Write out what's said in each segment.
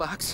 just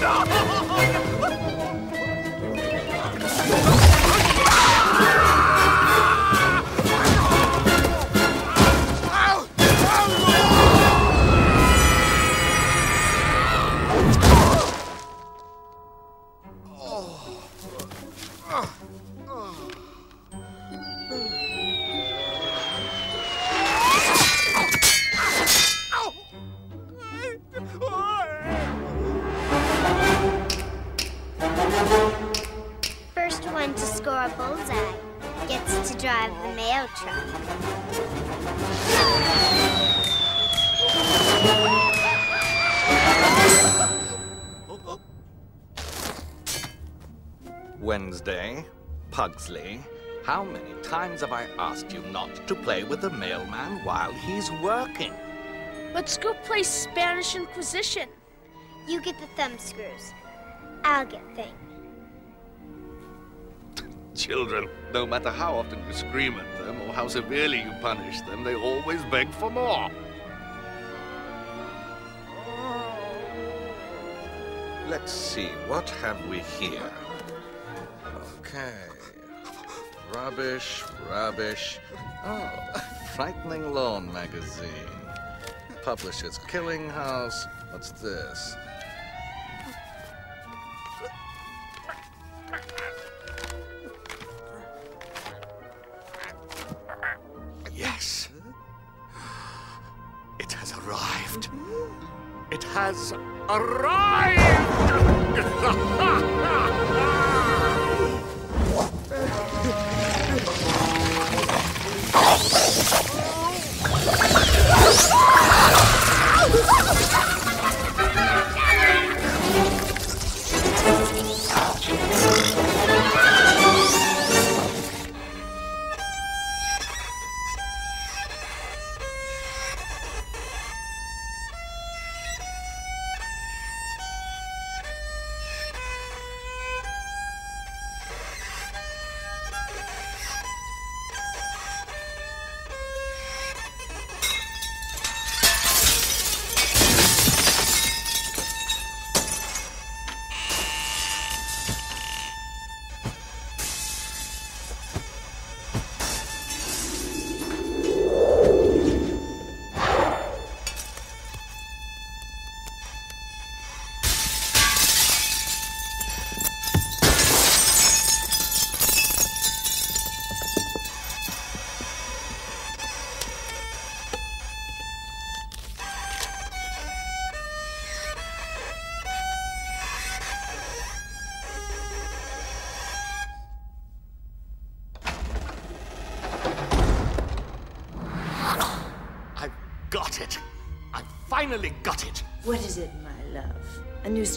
First times have I asked you not to play with the mailman while he's working? Let's go play Spanish Inquisition. You get the thumb screws. I'll get thing. Children, no matter how often you scream at them or how severely you punish them, they always beg for more. Let's see, what have we here? Okay. Rubbish, rubbish. Oh, frightening lawn magazine. Publisher's Killing House. What's this? Yes. It has arrived. It has arrived! Ah!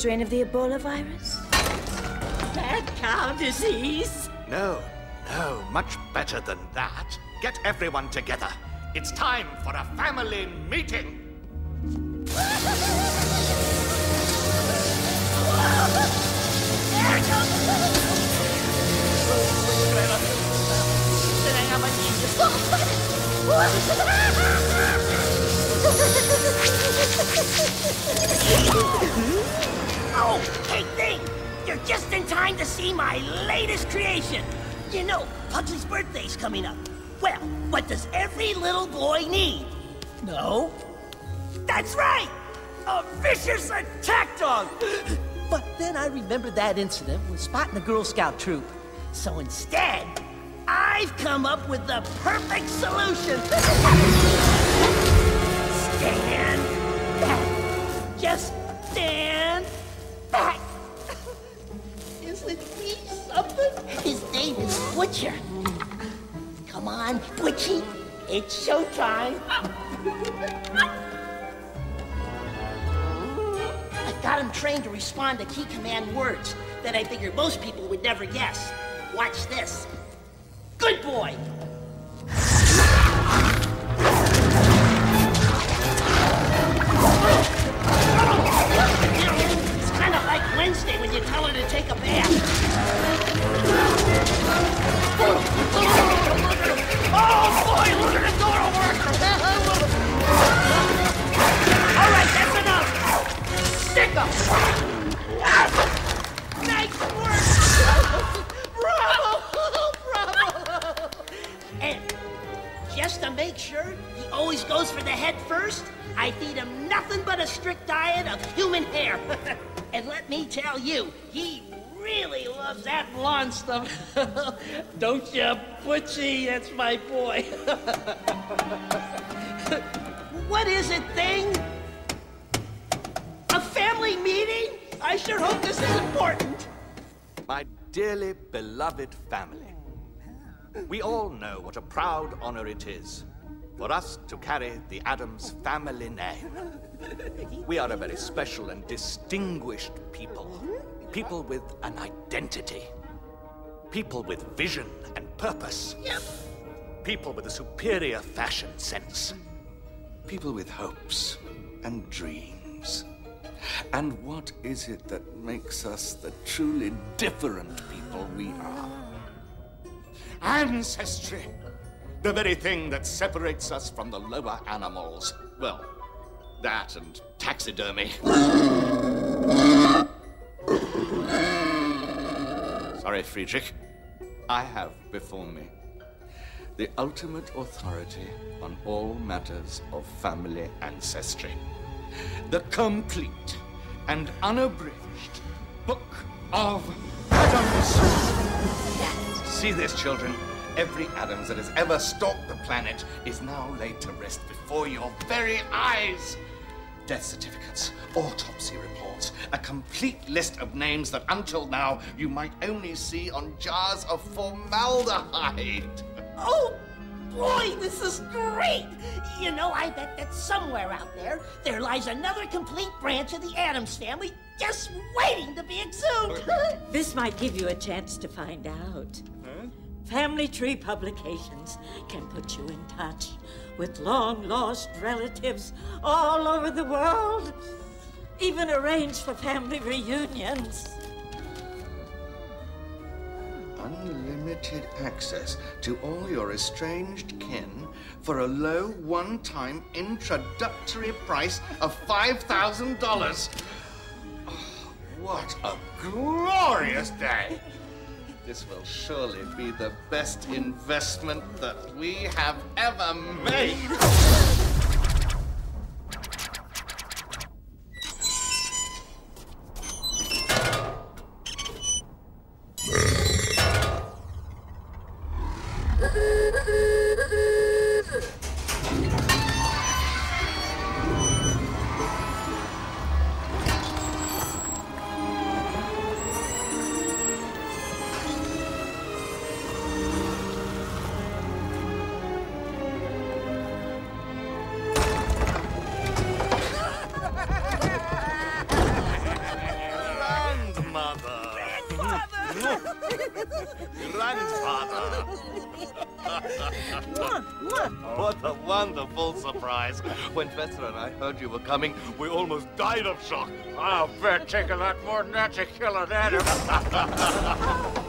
strain of the Ebola virus? Mad cow disease? No, no, much better than that. Get everyone together. It's time for a family meeting. Oh, hey, Thing! You're just in time to see my latest creation. You know, Pugsley's birthday's coming up. Well, what does every little boy need? No? That's right! A vicious attack dog! But then I remembered that incident with spotting the Girl Scout troop. So instead, I've come up with the perfect solution. stand back. Just stand Butcher. Come on, Butchie. It's showtime. I've got him trained to respond to key command words that I figure most people would never guess. Watch this. Good boy. It's kind of like Wednesday when you tell her to take a bath. Oh boy, look at the door work! All right, that's enough. Stick 'em. Nice work! Bravo! Bravo! And just to make sure he always goes for the head first, I feed him nothing but a strict diet of human hair. and let me tell you, he really loves that lawn stuff. Don't you, Butchie? That's my boy. what is it, thing? A family meeting? I sure hope this is important. My dearly beloved family. We all know what a proud honor it is for us to carry the Addams family name. We are a very special and distinguished people. People with an identity. People with vision and purpose. People with a superior fashion sense. People with hopes and dreams. And what is it that makes us the truly different people we are? Ancestry! The very thing that separates us from the lower animals. Well, that and taxidermy. Sorry, Friedrich. I have before me the ultimate authority on all matters of family ancestry. The complete and unabridged Book of Addams. See this, children? Every Addams that has ever stalked the planet is now laid to rest before your very eyes. Death certificates, autopsy reports, a complete list of names that until now you might only see on jars of formaldehyde. Oh, boy, this is great! You know, I bet that somewhere out there, there lies another complete branch of the Addams family just waiting to be exhumed. Oh, this might give you a chance to find out. Family Tree Publications can put you in touch with long lost relatives all over the world. Even arrange for family reunions. Unlimited access to all your estranged kin for a low one-time introductory price of $5,000. Oh, what a glorious day! This will surely be the best investment that we have ever made. Heard you were coming, we almost died of shock. Ah, I'll bet taking that more than that's a killer, Daddy.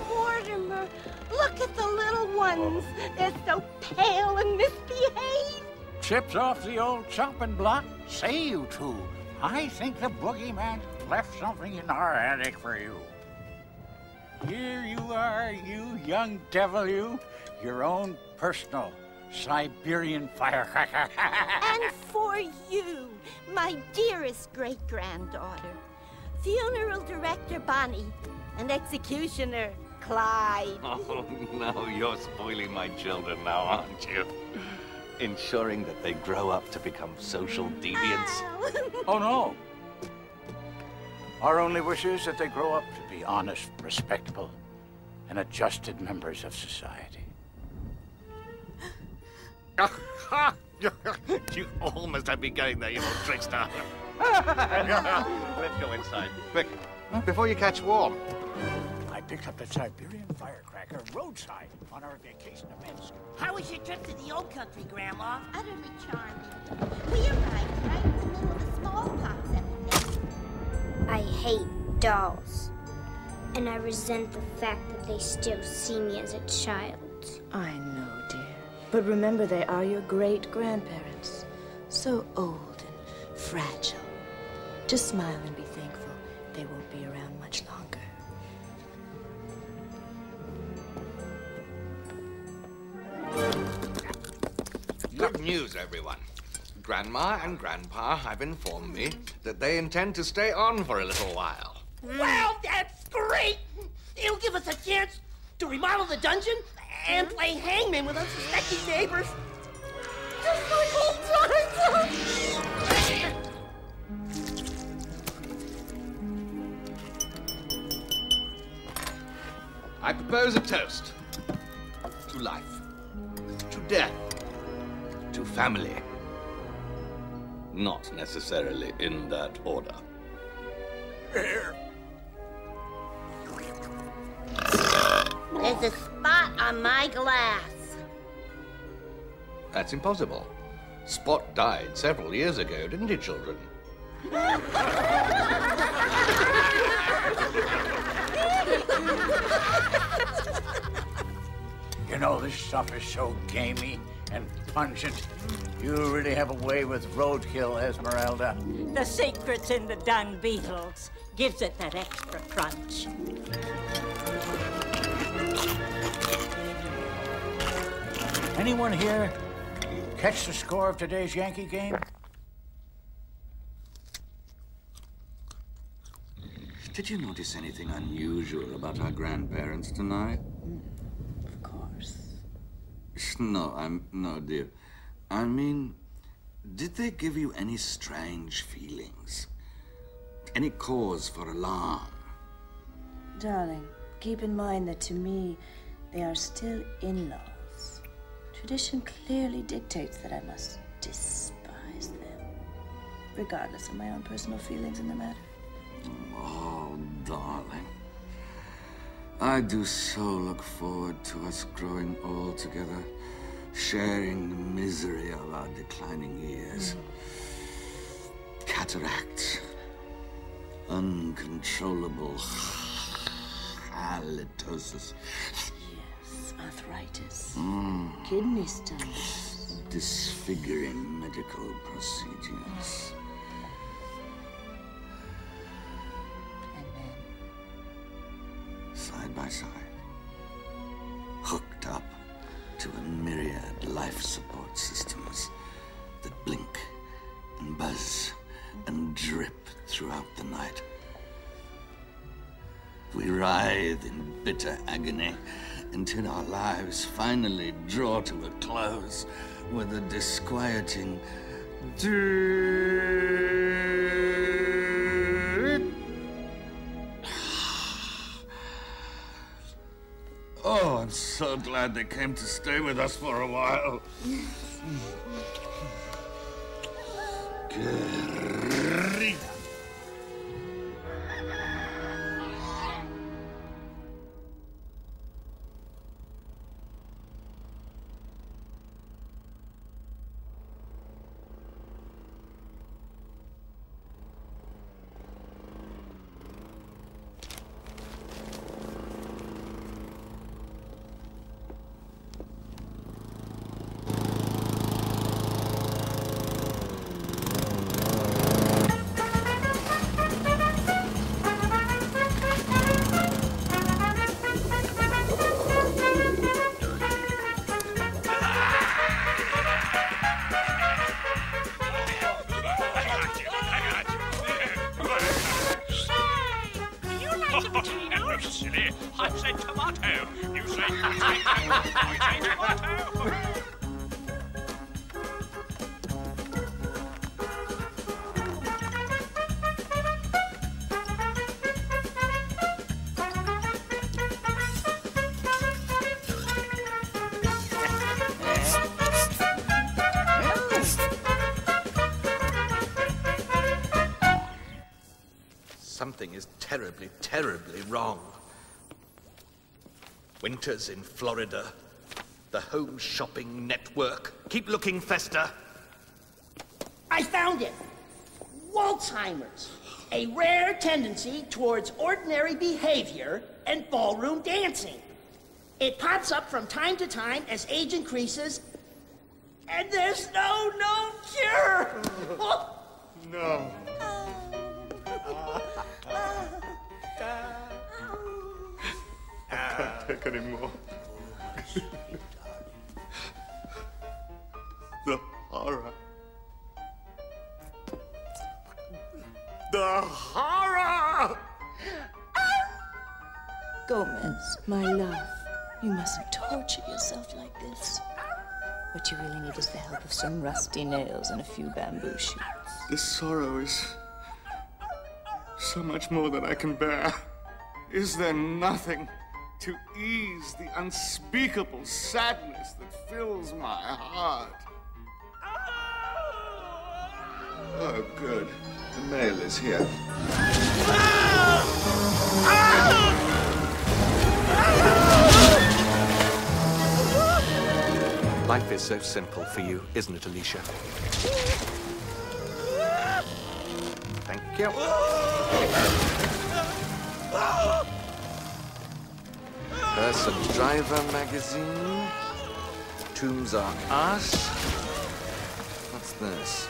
Mortimer, look at the little ones. They're so pale and misbehaved. Chips off the old chopping block? Say, you two, I think the boogeyman left something in our attic for you. Here you are, you young devil, you. Your own personal Siberian firecracker. and for you, my dearest great granddaughter, funeral director Bonnie, and executioner Clyde. Oh, no, you're spoiling my children now, aren't you? Ensuring that they grow up to become social deviants. oh, no. Our only wish is that they grow up to be honest, respectable, and adjusted members of society. you almost had me going there, you old trickster. Let's go inside. Quick, before you catch warm. I picked up the Siberian firecracker roadside on our vacation to Minsk. How was your trip to the old country, Grandma? Utterly charming. We arrived right in the middle of the smallpox epidemic. I hate dolls. And I resent the fact that they still see me as a child. I know, dear. But remember, they are your great grandparents. So old and fragile. Just smile and be thankful they won't be around much longer. Good news, everyone. Grandma and Grandpa have informed me that they intend to stay on for a little while. Well, that's great! It'll give us a chance to remodel the dungeon and play hangman with unsuspecting neighbors. Just like old times! I propose a toast to life, to death, to family. Not necessarily in that order. Here. There's a spot on my glass. That's impossible. Spot died several years ago, didn't he, children? You know, this stuff is so gamey and pungent. You really have a way with roadkill, Esmeralda. The secret's in the dung beetles. Gives it that extra crunch. Anyone here catch the score of today's Yankee game? Did you notice anything unusual about our grandparents tonight? Mm, of course. No, I'm no, dear. I mean, did they give you any strange feelings? Any cause for alarm? Darling, keep in mind that to me, they are still in laws. Tradition clearly dictates that I must despise them, regardless of my own personal feelings in the matter. Oh, darling. I do so look forward to us growing old together, sharing the misery of our declining years. Mm. Cataracts, uncontrollable halitosis, arthritis, Mm. kidney stones. disfiguring medical procedures. And then side by side, hooked up to a myriad life support systems that blink and buzz and drip throughout the night. We writhe in bitter agony until our lives finally draw to a close with a disquieting. Oh, I'm so glad they came to stay with us for a while. Something terribly, terribly wrong. Winters in Florida. The Home Shopping Network. Keep looking, Fester. I found it. Waltzheimer's, a rare tendency towards ordinary behavior and ballroom dancing. It pops up from time to time as age increases, and there's no known cure. No. I can't take anymore. the horror. The horror! Gomez, my love, you mustn't torture yourself like this. What you really need is the help of some rusty nails and a few bamboo shoots. This sorrow is so much more than I can bear. Is there nothing to ease the unspeakable sadness that fills my heart? Oh, good. The mail is here. Life is so simple for you, isn't it, Alicia? Thank you. Person Driver magazine. Tombs are us. What's this?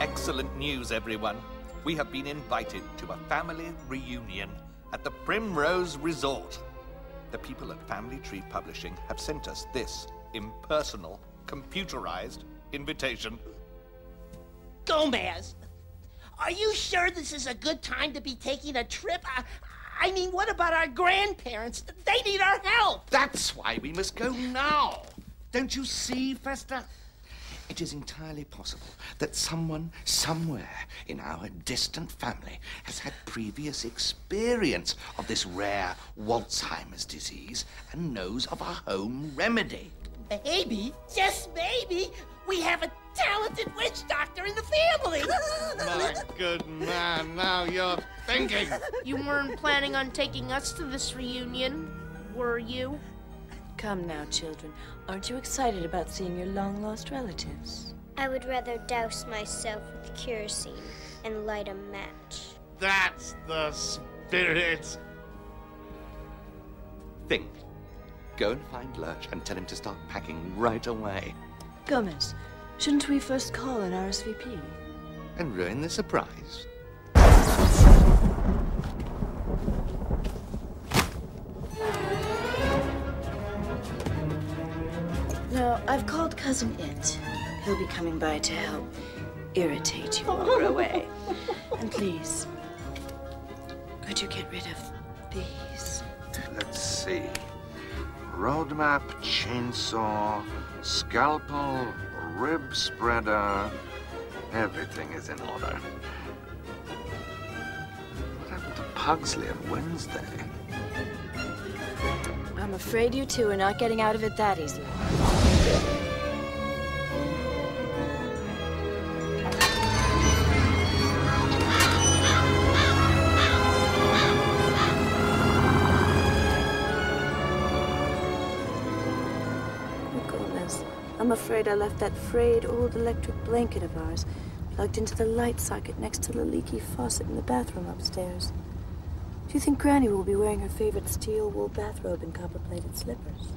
Excellent news, everyone. We have been invited to a family reunion at the Primrose Resort. The people at Family Tree Publishing have sent us this impersonal, computerized invitation. Gomez, are you sure this is a good time to be taking a trip? I, I mean, what about our grandparents? They need our help. That's why we must go now. Don't you see, Fester? It is entirely possible that someone somewhere in our distant family has had previous experience of this rare Waltzheimer's disease and knows of a home remedy. Maybe, just maybe, we have a talented witch doctor in the family. My good man, now you're thinking. You weren't planning on taking us to this reunion, were you? Come now, children. Aren't you excited about seeing your long lost relatives? I would rather douse myself with kerosene and light a match. That's the spirit. Think. Go and find Lurch and tell him to start packing right away. Gomez, shouldn't we first call an RSVP? And ruin the surprise. No, I've called Cousin It. He'll be coming by to help irritate you while we're away. And please, could you get rid of these? Let's see. Roadmap, chainsaw, scalpel, rib spreader. Everything is in order. What happened to Pugsley and Wednesday? I'm afraid you two are not getting out of it that easily. I'm afraid I left that frayed old electric blanket of ours plugged into the light socket next to the leaky faucet in the bathroom upstairs. Do you think Granny will be wearing her favorite steel wool bathrobe and copper-plated slippers?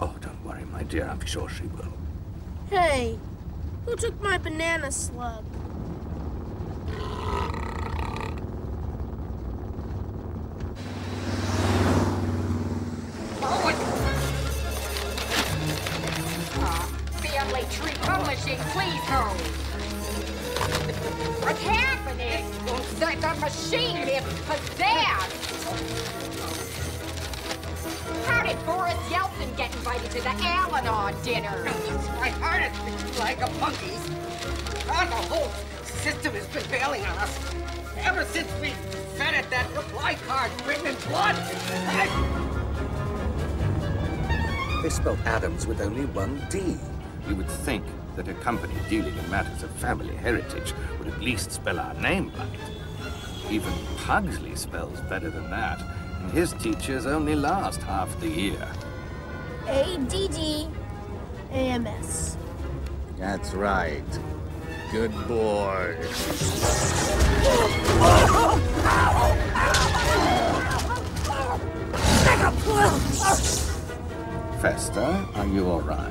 Oh, don't worry, my dear. I'm sure she will. Hey, who took my banana slug? 1D. You would think that a company dealing in matters of family heritage would at least spell our name right. Even Pugsley spells better than that, and his teachers only last half the year. A-D-D-A-M-S. That's right. Good boy. Fester, are you all right?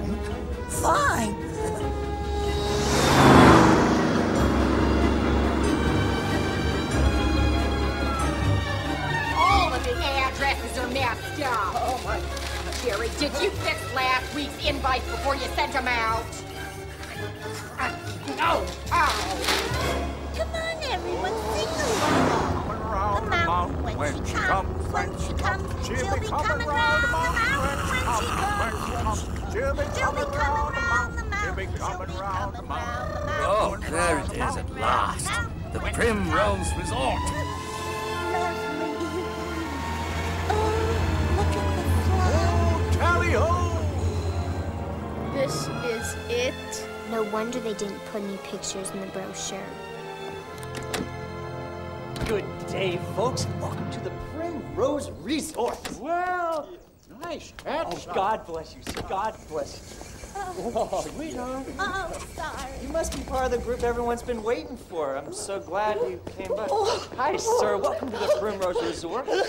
Fine. All of the addresses are messed up. Oh my Jerry, did you fix last week's invites before you sent them out? Uh, no! Oh! Come on, everyone, sing along. The mountain when she comes, when she comes, she'll be coming round the mountain when she comes. She'll be coming round the mountain. She'll be coming round the mountain. Oh, there it is at last. The Primrose Resort. Tally ho! This is it. No wonder they didn't put any pictures in the brochure. Good day, folks. Welcome to the Primrose Resort. Well, nice hat. Oh, God bless you, sir. God bless you. Oh, oh, sweetheart. Oh, sorry. You must be part of the group everyone's been waiting for. I'm so glad you came by. Oh. Hi, sir. Welcome to the Primrose Resort. Oh,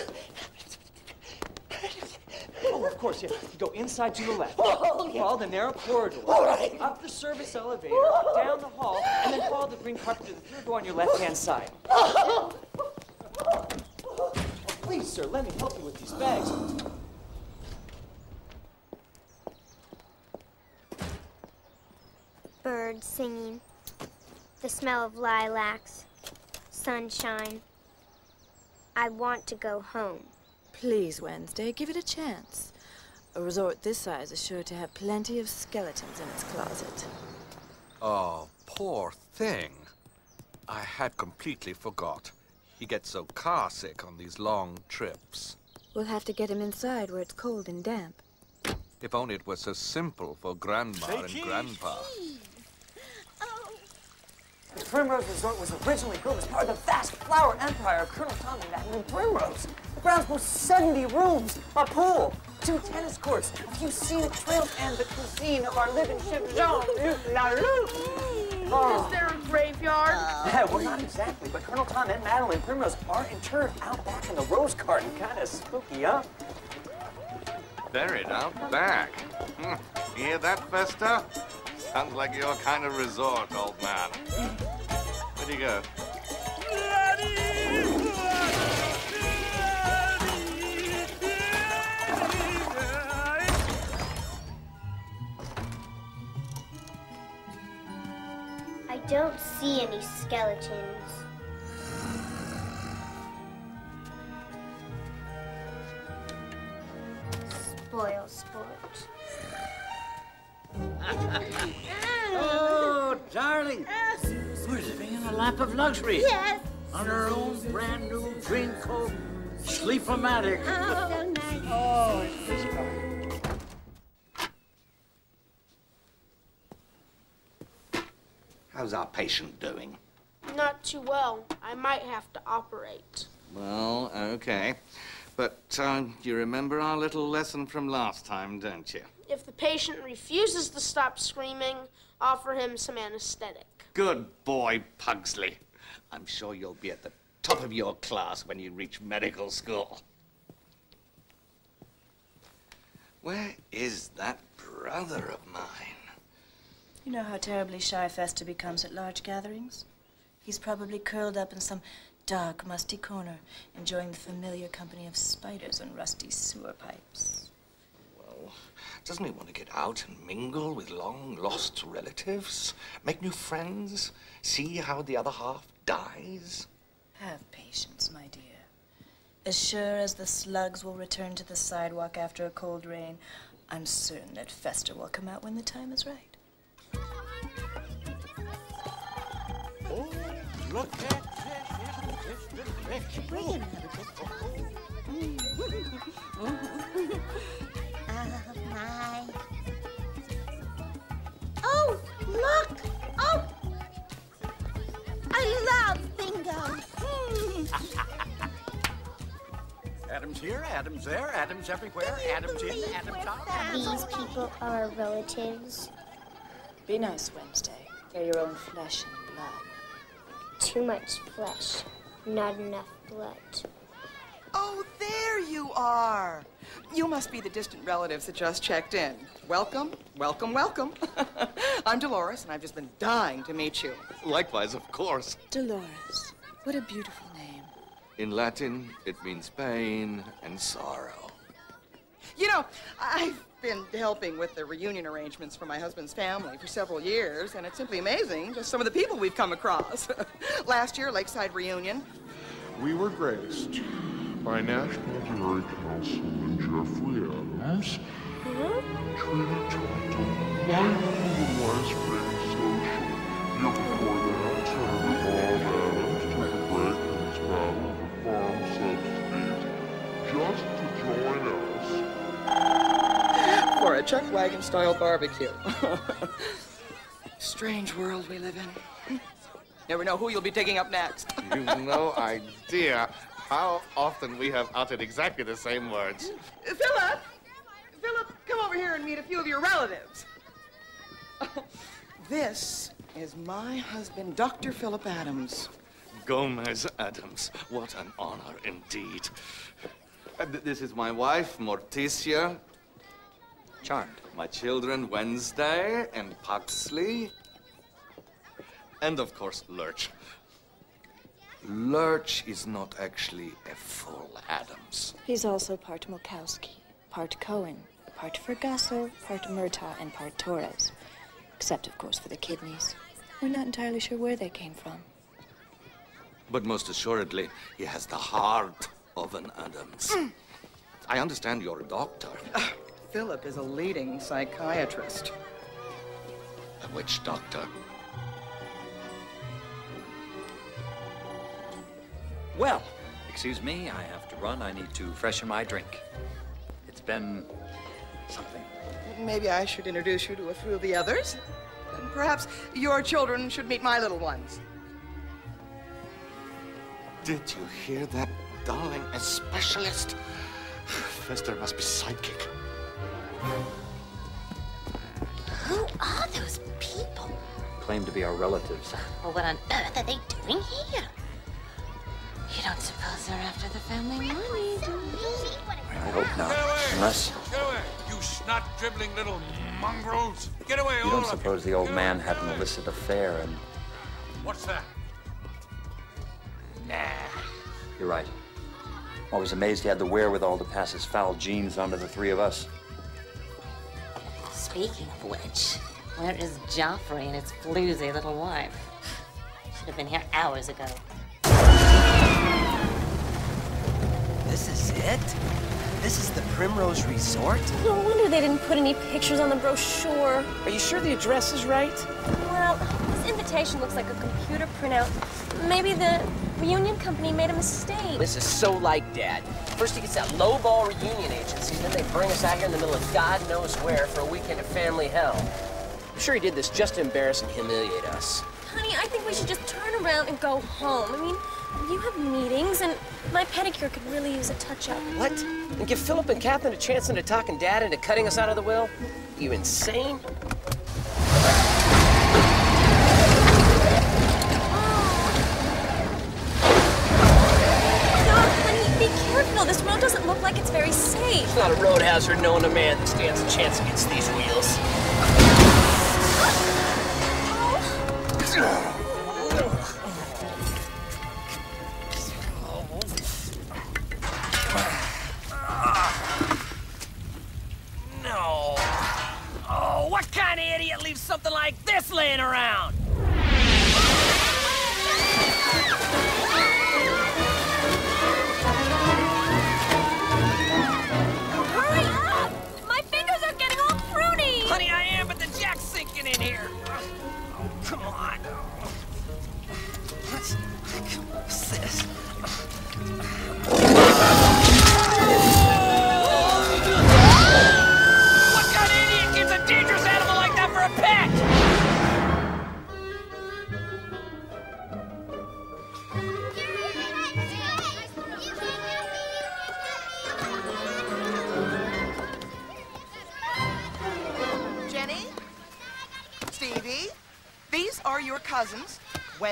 oh, of course, yeah. You go inside to the left. Oh, yeah. Follow the narrow corridor. All right. Up the service elevator, down the hall, and then follow the green carpet to the third door on your left-hand side. Oh, please, sir, let me help you with these bags. Birds singing, the smell of lilacs, sunshine. I want to go home. Please, Wednesday, give it a chance. A resort this size is sure to have plenty of skeletons in its closet. Oh, poor thing. I had completely forgot. He gets so car sick on these long trips. We'll have to get him inside where it's cold and damp. If only it were so simple for Grandma Say and cheese. Grandpa. Oh. The Primrose Resort was originally built as part of the vast flower empire of Colonel Tom and Madeline Primrose. The grounds boast 70 rooms, a pool, two tennis courts, a few scenic trails, and the cuisine of our living ship, Jean-Luc Larouche. Ah. Is there a graveyard? Yeah, well, not exactly, but Colonel Tom and Madeline Primrose are interred out back in the rose garden. Kind of spooky, huh? Buried out back. Hmm. You hear that, Fester? Sounds like your kind of resort, old man. Where'd you go? I don't see any skeletons. Spoil sport. Oh, darling. We're living in a lap of luxury. Yes. On our own brand new dream coat, Sleep-O-Matic. Oh, so nice. Oh, it's this guy. How's our patient doing? Not too well. I might have to operate. Well, okay. But uh, you remember our little lesson from last time, don't you? If the patient refuses to stop screaming, offer him some anesthetic. Good boy, Pugsley. I'm sure you'll be at the top of your class when you reach medical school. Where is that brother of mine? You know how terribly shy Fester becomes at large gatherings? He's probably curled up in some dark, musty corner, enjoying the familiar company of spiders and rusty sewer pipes. Well, Doesn't he want to get out and mingle with long lost relatives? Make new friends? See how the other half dies? Have patience, my dear. As sure as the slugs will return to the sidewalk after a cold rain, I'm certain that Fester will come out when the time is right. Adam's here, Adam's there, Adam's everywhere, Adam's in, Adam's out. These people are relatives. Be nice, Wednesday. They're your own flesh and blood. Too much flesh, not enough blood. Oh, there you are. You must be the distant relatives that just checked in. Welcome, welcome, welcome. I'm Dolores, and I've just been dying to meet you. Likewise, of course. Dolores, what a beautiful name. In Latin, it means pain and sorrow. You know, I've been helping with the reunion arrangements for my husband's family for several years, and it's simply amazing just some of the people we've come across. Last year, Lakeside Reunion. We were graced by National Jury Counsel and Jeffrey Adams, Trina Taunton, Michael otherwise being social. Chuck wagon style barbecue. Strange world we live in. Never know who you'll be taking up next. You've no idea how often we have uttered exactly the same words. Philip! Philip, come over here and meet a few of your relatives. this is my husband, Dr. Philip Adams. Gomez Addams. What an honor indeed. Uh, this is my wife, Morticia. Charmed. My children, Wednesday and Pugsley. And of course, Lurch. Lurch is not actually a full Addams. He's also part Mulkowski, part Cohen, part Fergaso, part Murtaugh, and part Torres. Except, of course, for the kidneys. We're not entirely sure where they came from. But most assuredly, he has the heart of an Addams. Mm. I understand you're a doctor. Philip is a leading psychiatrist. A witch doctor. Well, excuse me, I have to run. I need to freshen my drink. It's been something. Maybe I should introduce you to a few of the others. And perhaps your children should meet my little ones. Did you hear that, darling? A specialist? Fester must be sidekick. Who are those people? Claim to be our relatives. Well, what on earth are they doing here? You don't suppose they're after the family money, do you? I hope not. Unless Get away, you snot dribbling little mongrels! Get away, you all don't of suppose the old man had an illicit affair and. What's that? Nah. You're right. I was amazed he had the wherewithal to pass his foul genes onto the three of us. Speaking of which, where is Joffrey and his floozy little wife? Should have been here hours ago. This is it? This is the Primrose Resort? No wonder they didn't put any pictures on the brochure. Are you sure the address is right? Well, this invitation looks like a computer printout. Maybe the reunion company made a mistake. This is so like Dad. First he gets that lowball reunion agency, then they bring us out here in the middle of God knows where for a weekend of family hell. I'm sure he did this just to embarrass and humiliate us. Honey, I think we should just turn around and go home. I mean, you have meetings, and my pedicure could really use a touch-up. What? And give Philip and Catherine a chance into talking Dad into cutting us out of the will? You insane? Be. This road doesn't look like it's very safe. It's not a road hazard knowing a man that stands a chance against these wheels. No. Oh, what kind of idiot leaves something like this laying around.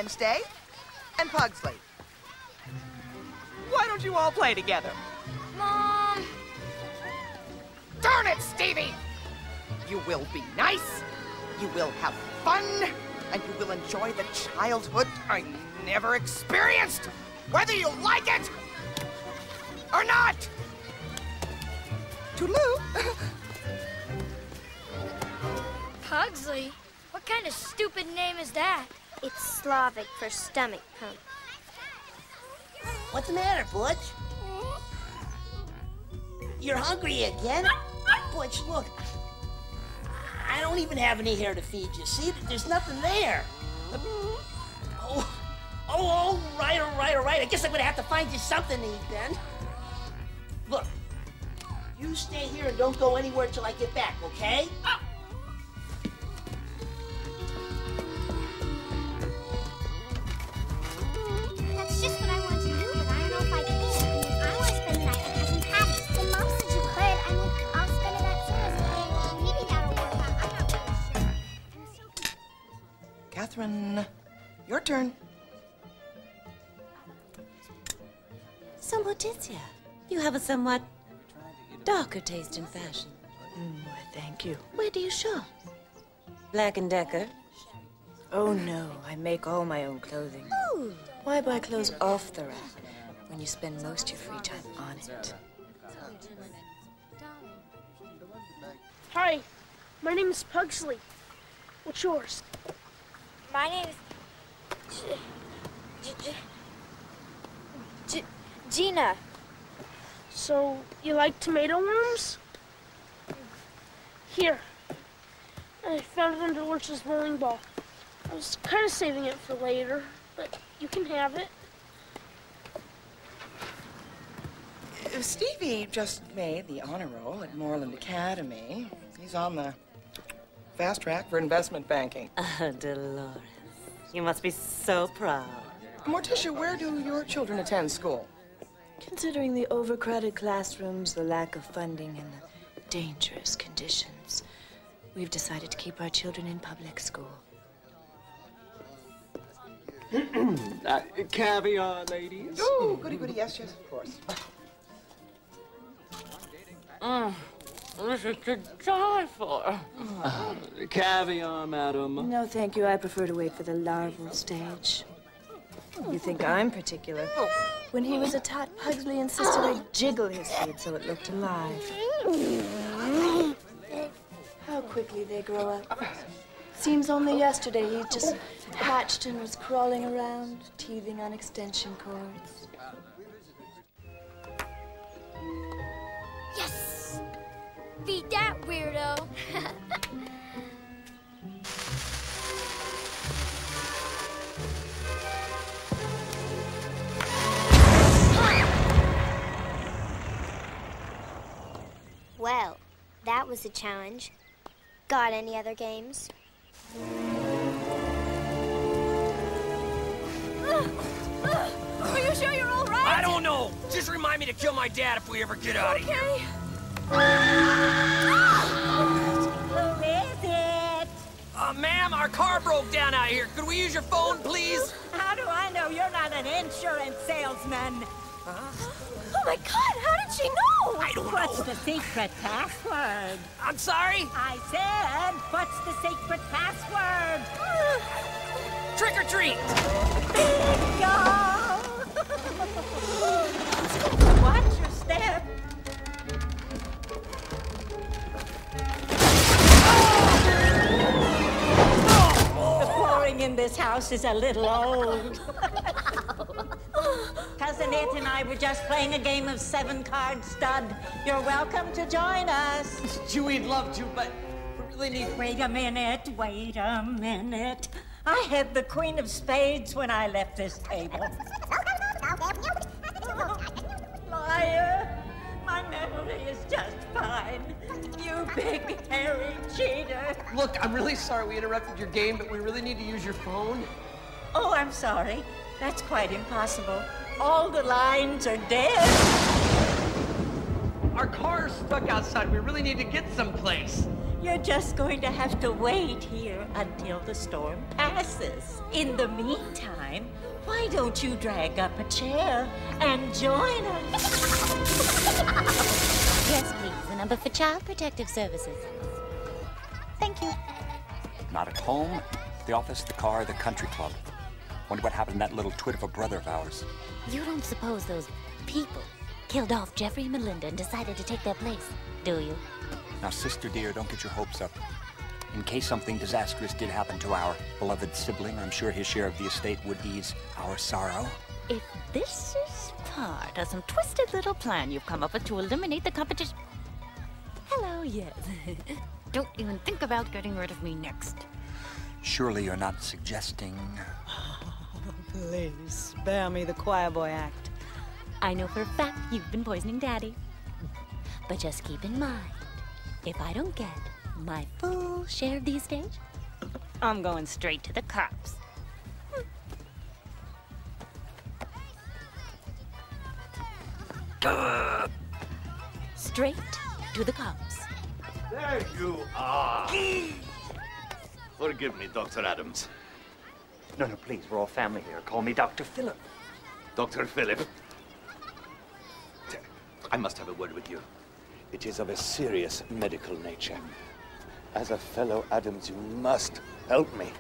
Wednesday and Pugsley. Why don't you all play together? Mom! Darn it, Stevie! You will be nice, you will have fun, and you will enjoy the childhood I never experienced, whether you like it or not! Toodaloo! Pugsley? What kind of stupid name is that? It's Slavic for stomach pump. What's the matter, Butch? You're hungry again? Butch, look. I don't even have any hair to feed you. See, there's nothing there. Oh, oh, all right, all right, all right. I guess I'm gonna have to find you something to eat then. Look, you stay here and don't go anywhere till I get back, okay? Catherine, your turn. So, Morticia, you have a somewhat darker taste in fashion. Mm, why, thank you. Where do you shop? Black and Decker? Oh no, I make all my own clothing. Ooh. Why buy clothes off the rack when you spend most of your free time on it? Hi, my name is Pugsley. What's yours? My name is. G- G- G- Gina. So, you like tomato worms? Here. I found it under Lurch's bowling ball. I was kind of saving it for later, but you can have it. Stevie just made the honor roll at Moreland Academy. He's on the fast track for investment banking. Ah, Dolores. You must be so proud. Morticia, where do your children attend school? Considering the overcrowded classrooms, the lack of funding, and the dangerous conditions, we've decided to keep our children in public school. uh, caviar, ladies. Oh, goody goody, yes, yes, of course. Mm, this is to die for. Uh, caviar, madam. No, thank you. I prefer to wait for the larval stage. You think I'm particular? When he was a tot, Pugsley insisted I jiggle his feet so it looked alive. How quickly they grow up. Seems only yesterday he just hatched and was crawling around, teething on extension cords. Beat that weirdo. well, that was a challenge. Got any other games? Are you sure you're all right? I don't know. Just remind me to kill my dad if we ever get out of here. Okay. Who is it? Uh, ma'am, our car broke down out here. Could we use your phone, please? How do I know you're not an insurance salesman? Oh my god, how did she know? I don't What's know. the secret password? I'm sorry? I said, what's the secret password? Trick or treat! Bingo! Watch your step. In this house is a little old. Cousin It and I were just playing a game of seven card stud. You're welcome to join us. Chewy'd love to, but we really need. Wait a minute, wait a minute. I had the Queen of Spades when I left this table. Liar! My memory is just fine. You big hairy cheater. Look, I'm really sorry we interrupted your game, but we really need to use your phone. Oh, I'm sorry. That's quite impossible. All the lines are dead. Our car's stuck outside. We really need to get someplace. You're just going to have to wait here until the storm passes. In the meantime, why don't you drag up a chair and join us? Yes, please. The number for Child Protective Services. Thank you. Not at home, the office, the car, the country club. Wonder what happened to that little twit of a brother of ours. You don't suppose those people killed off Jeffrey and Melinda and decided to take their place, do you? Now, sister dear, don't get your hopes up. In case something disastrous did happen to our beloved sibling, I'm sure his share of the estate would ease our sorrow. If this is part of some twisted little plan you've come up with to eliminate the competition. Hello, yes. Don't even think about getting rid of me next. Surely you're not suggesting. Please spare me the choir boy act. I know for a fact you've been poisoning Daddy. But just keep in mind, if I don't get my full share of the estate, I'm going straight to the cops. Straight to the cops. There you are. Forgive me, Dr. Adams. No, no, please, we're all family here. Call me Dr. Philip. Dr. Philip. I must have a word with you. It is of a serious medical nature. As a fellow Adams, you must help me.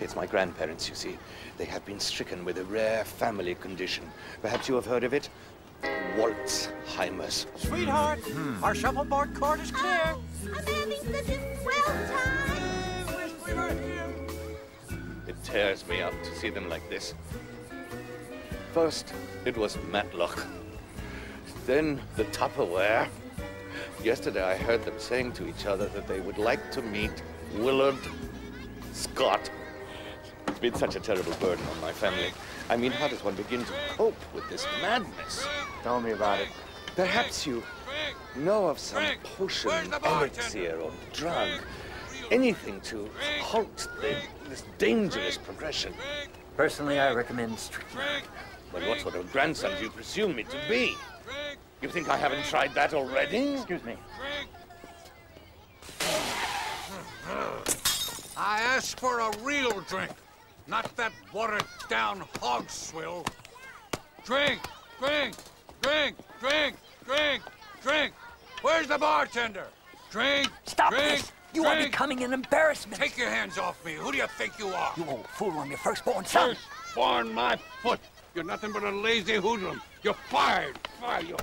It's my grandparents, you see. They have been stricken with a rare family condition. Perhaps you have heard of it? Waltzheimer's. Sweetheart, hmm. our shuffleboard court is clear. Oh, I'm having such a swell time. It tears me up to see them like this. First, it was Matlock. Then the Tupperware. Yesterday, I heard them saying to each other that they would like to meet Willard Scott. It's been such a terrible burden on my family. I mean, how does one begin to cope with this madness? Tell me about it. Perhaps you know of some potion, elixir, or drug. Anything to halt the, this dangerous progression. Personally, I recommend strychnine. Well, what sort of grandson do you presume me to be? You think I haven't tried that already? Excuse me. Drink. I asked for a real drink, not that watered-down hog swill. Drink, drink, drink, drink, drink, drink. Where's the bartender? Drink, Stop drink, this! You are becoming an embarrassment. Take your hands off me. Who do you think you are? You old fool on your firstborn son. Firstborn my foot. You're nothing but a lazy hoodlum. You're fired. Fired. You're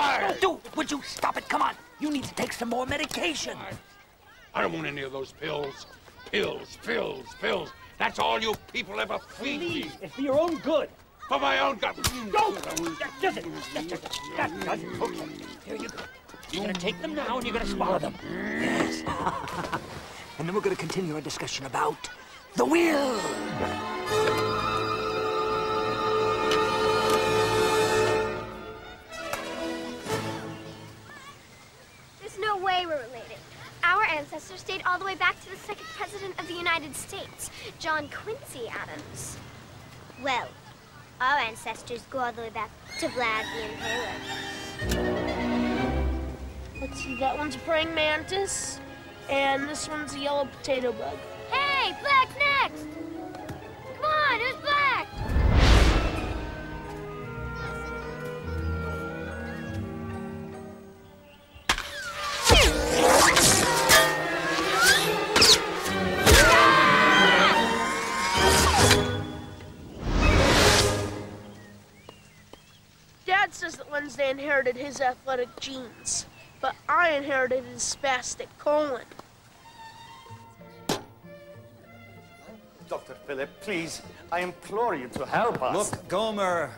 fired. Oh, dude, would you stop it? Come on. You need to take some more medication. I don't want any of those pills. Pills, pills, pills. That's all you people ever feed me. It's for your own good. For my own good. Go! That does it. That does it. That does it. Okay. Here you go. You're gonna take them now and you're gonna swallow them. Yes. and then we're gonna continue our discussion about the will. Our ancestors date all the way back to the second president of the United States, John Quincy Adams. Well, our ancestors go all the way back to Vlad the Impaler. Let's see, that one's a praying mantis, and this one's a yellow potato bug. Hey, Black's next! Come on, who's Black? Says that Wednesday inherited his athletic genes, but I inherited his spastic colon. Dr. Philip, please, I implore you to help us. Look, Gomer.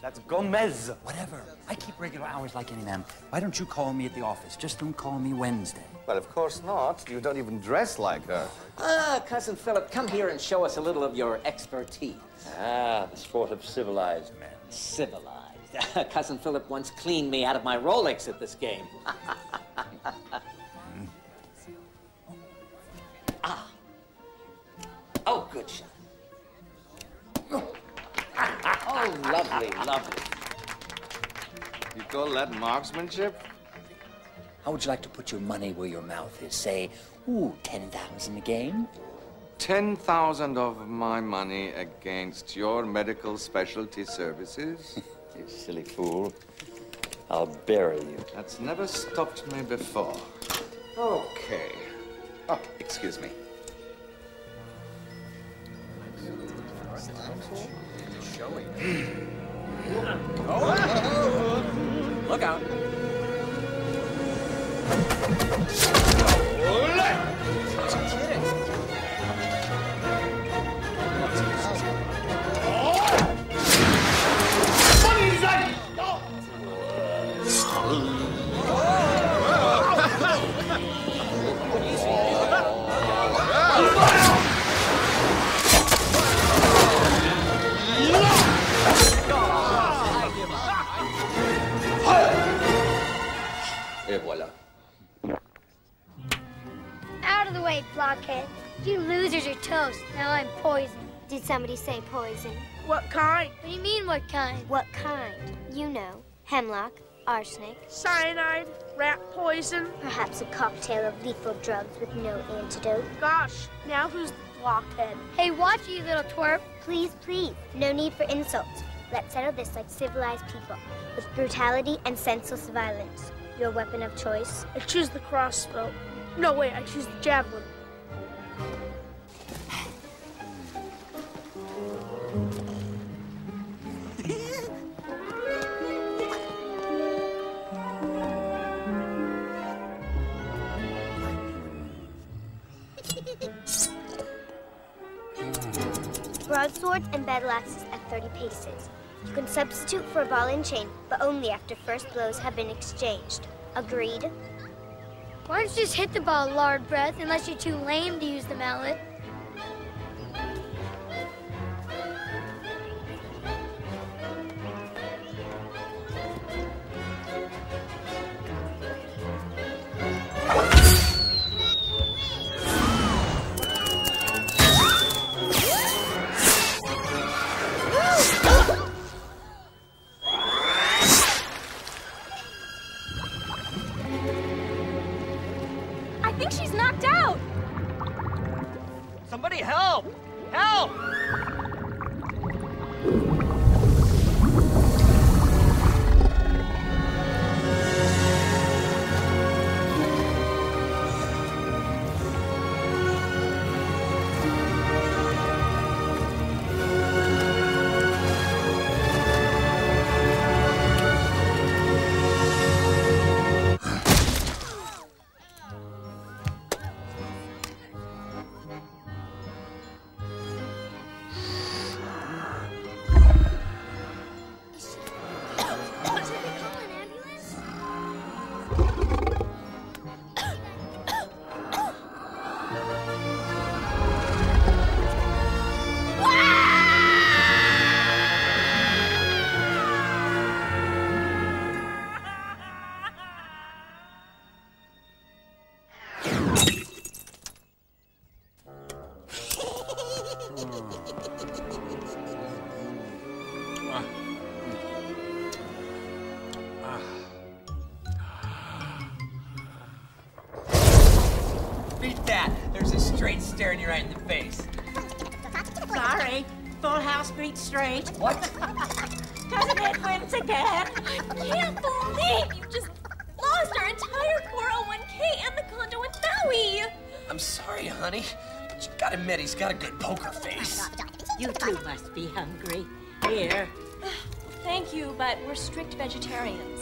That's Gomez. Whatever. I keep regular hours like any man. Why don't you call me at the office? Just don't call me Wednesday. Well, of course not. You don't even dress like her. Ah, Cousin Philip, come here and show us a little of your expertise. Ah, the sport of civilized men. Civilized. Cousin Philip once cleaned me out of my Rolex at this game. ah. Oh, good shot. Oh, lovely, lovely. You call that marksmanship? How would you like to put your money where your mouth is? Say, ooh, 10,000 a game? 10,000 of my money against your medical specialty services? you silly fool. I'll bury you. That's never stopped me before. Okay. Oh, excuse me. Look out. Did somebody say poison? What kind? What do you mean, what kind? What kind? You know. Hemlock, arsenic. Cyanide, rat poison. Perhaps a cocktail of lethal drugs with no antidote. Gosh, now who's the blockhead? Hey, watch you, little twerp. Please, please. No need for insults. Let's settle this like civilized people, with brutality and senseless violence. Your weapon of choice? I choose the crossbow. No, wait, I choose the javelin. Broadswords and battle axes at 30 paces. You can substitute for a ball and chain, but only after first blows have been exchanged. Agreed? Why don't you just hit the ball, lard breath, unless you're too lame to use the mallet?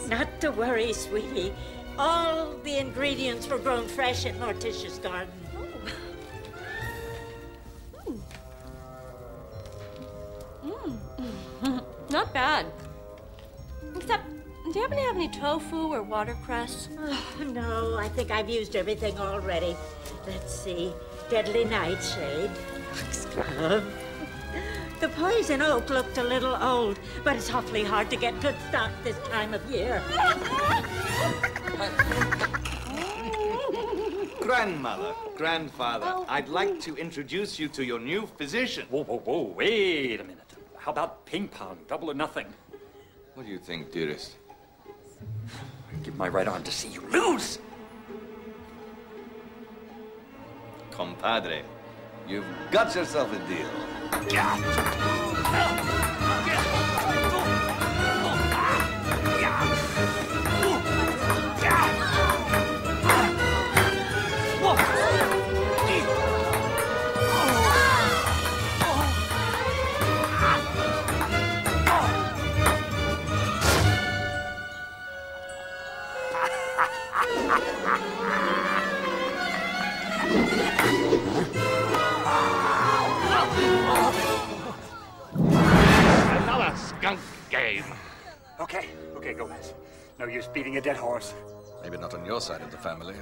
Not to worry, sweetie. All the ingredients were grown fresh in Morticia's garden. Oh. Mm. Mm. Not bad. Except, do you happen to have any tofu or watercress? Oh, no, I think I've used everything already. Let's see. Deadly Nightshade. Foxglove. The poison oak looked a little old, but it's awfully hard to get good stock this time of year. Grandmother, grandfather, oh. I'd like to introduce you to your new physician. Whoa, whoa, whoa, wait a minute. How about ping pong, double or nothing? What do you think, dearest? I'd give my right arm to see you lose! Compadre, you've got yourself a deal. Okay, okay, Gomez. No use beating a dead horse. Maybe not on your side of the family.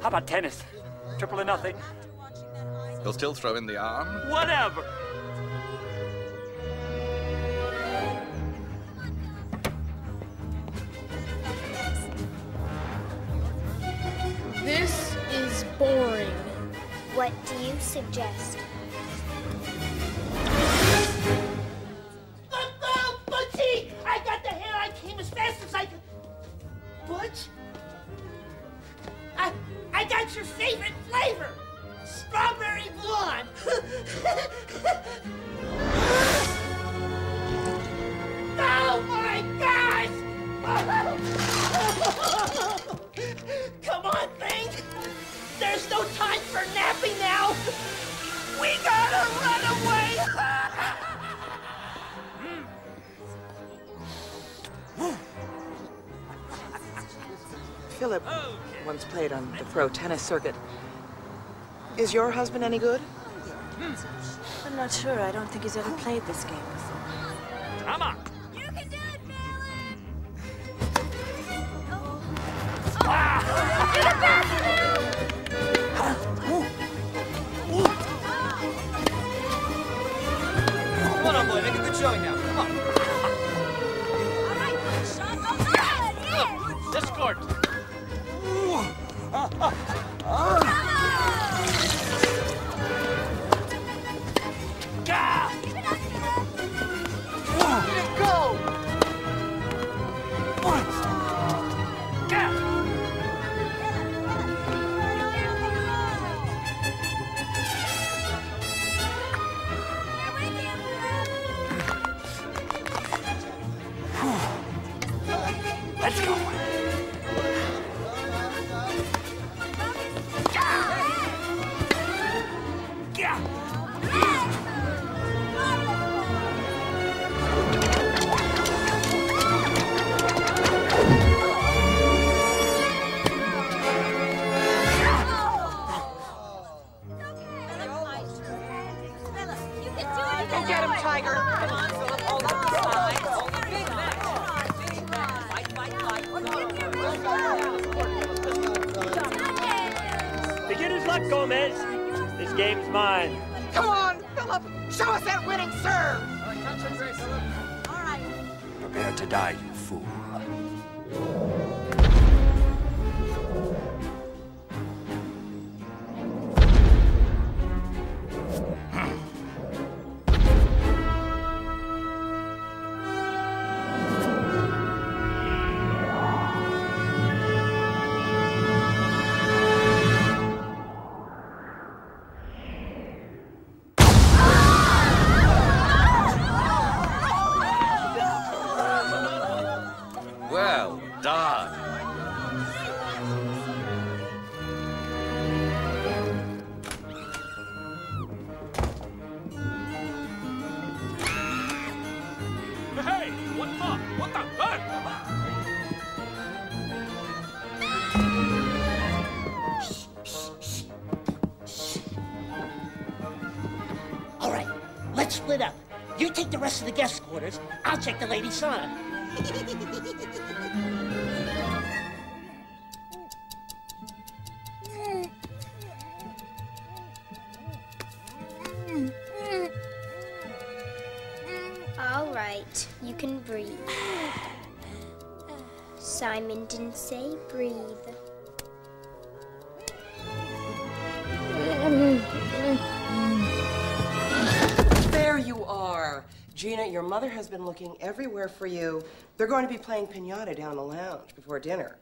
How about tennis? Triple or nothing? He'll still throw in the arm. Whatever. This is boring. What do you suggest? Your favorite flavor. Strawberry blonde. oh my gosh! Come on, thing. There's no time for napping now. We gotta run away. Philip oh. Once played on the pro tennis circuit. Is your husband any good? I'm not sure. I don't think he's ever played this game before. Come rest of the guest quarters. I'll check the lady's son. Gina, mother has been looking everywhere for you. They're going to be playing pinata down the lounge before dinner.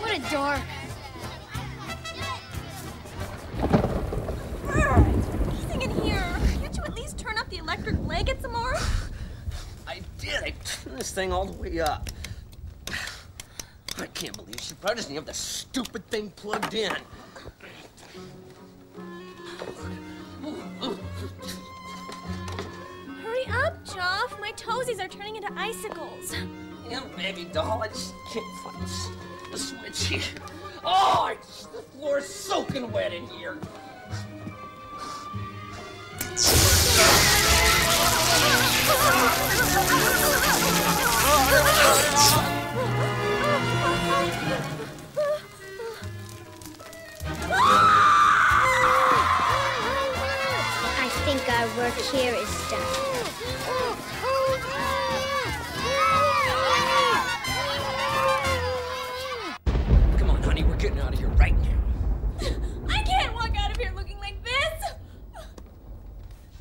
What a dork. Anything in here? Can't you at least turn up the electric blanket some more? I did. I turned this thing all the way up. I can't believe she probably doesn't have the stupid thing plugged in. Hurry up, Joff. My toesies are turning into icicles. Yeah, baby doll, I just can't find the switch here. Oh, it's, the floor is soaking wet in here. our work here is done. Come on, honey, we're getting out of here right now. I can't walk out of here looking like this.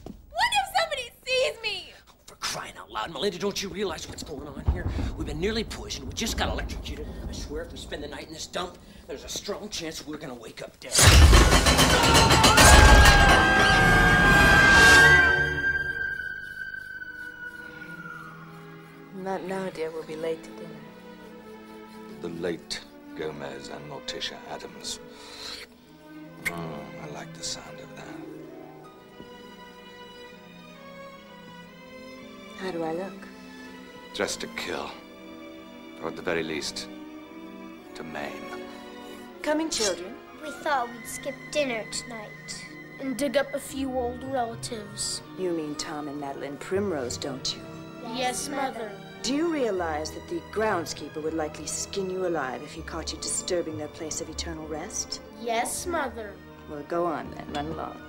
What if somebody sees me? Oh, for crying out loud, Melinda, don't you realize what's going on here? We've been nearly poisoned. We just got electrocuted. I swear, if we spend the night in this dump, there's a strong chance we're gonna wake up dead. Not now, dear. We'll be late to dinner. The late Gomez and Morticia Addams. Oh, I like the sound of that. How do I look? Just to kill. Or at the very least, to maim. Coming, children. We thought we'd skip dinner tonight. And dig up a few old relatives. You mean Tom and Madeline Primrose, don't you? Yes, Mother. Do you realize that the groundskeeper would likely skin you alive if he caught you disturbing their place of eternal rest? Yes, Mother. Well, go on then, run along.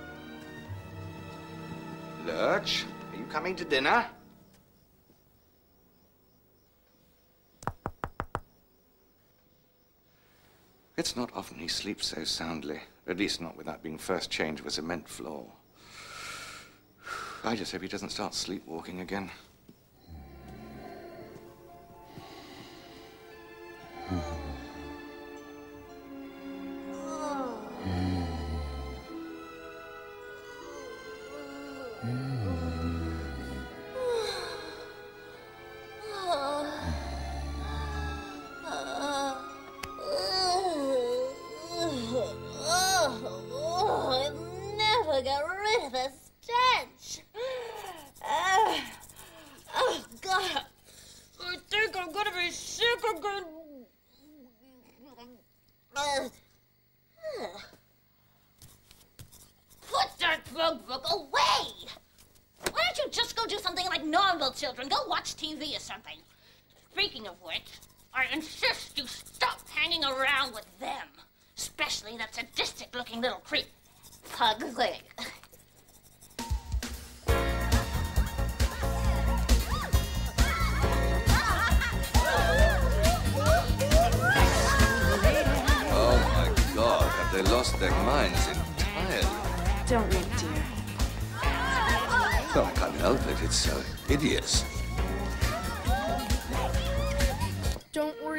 Lurch, are you coming to dinner? It's not often he sleeps so soundly. At least not without being first changed of a cement floor. I just hope he doesn't start sleepwalking again. I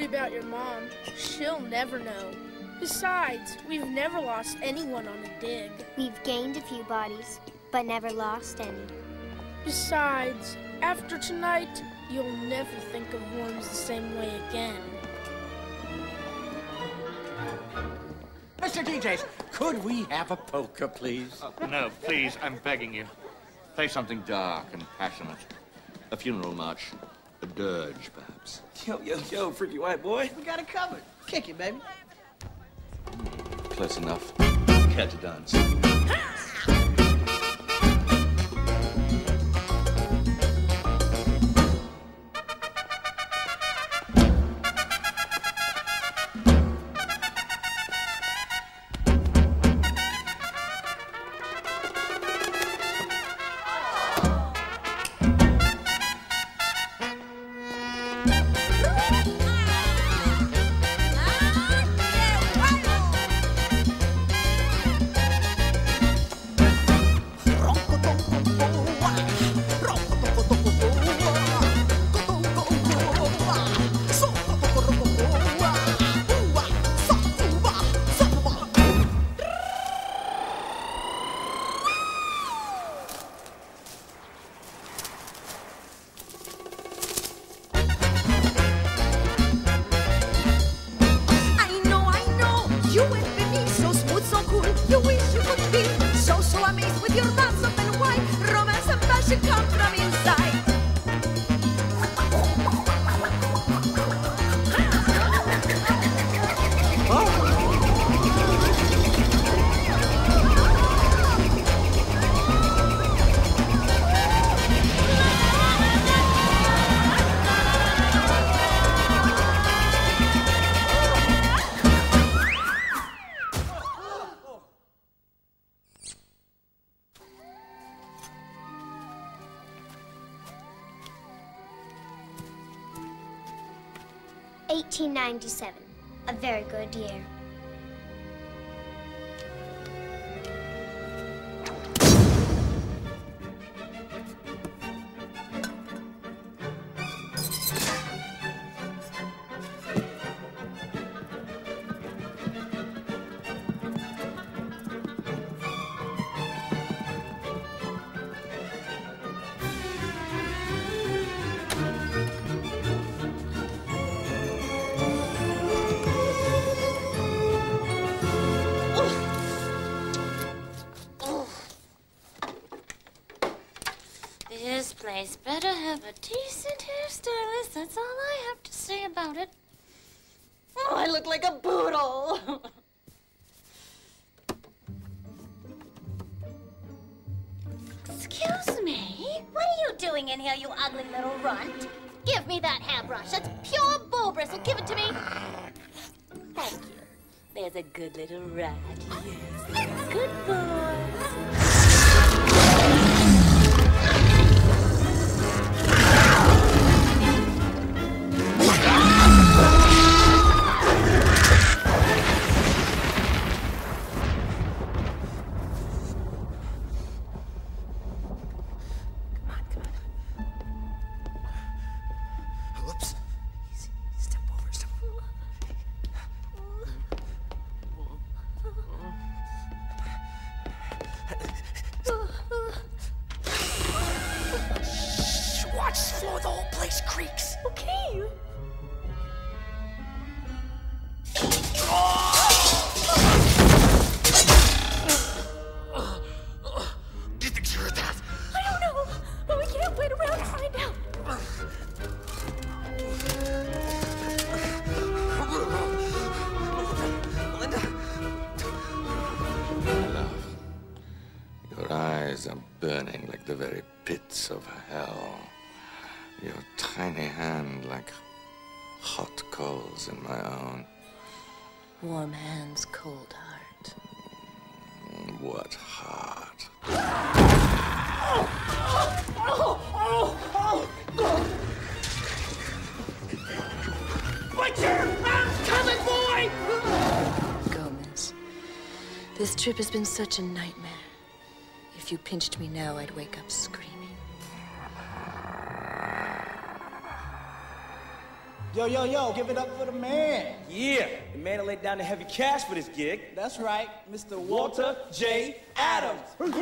about your mom. She'll never know. Besides, we've never lost anyone on a dig. We've gained a few bodies, but never lost any. Besides, after tonight, you'll never think of worms the same way again. Mr. DJs, could we have a polka, please? no, please, I'm begging you. Play something dark and passionate. A funeral march. A dirge, perhaps. Yo, yo, yo, freaky white boy. We got it covered. Kick it, baby. Close enough. Care to dance? 1997, a very good year. A decent hairstylist. That's all I have to say about it. Oh, I look like a boodle. Excuse me? What are you doing in here, you ugly little runt? Give me that hairbrush. That's pure bull bristle. Give it to me. Thank you. There's a good little rat. Yes. Good boy. Trip has been such a nightmare. If you pinched me now, I'd wake up screaming. Yo, yo, yo, give it up for the man. Yeah, the man that laid down the heavy cash for this gig. That's right, Mr. Walter J. Adams. Take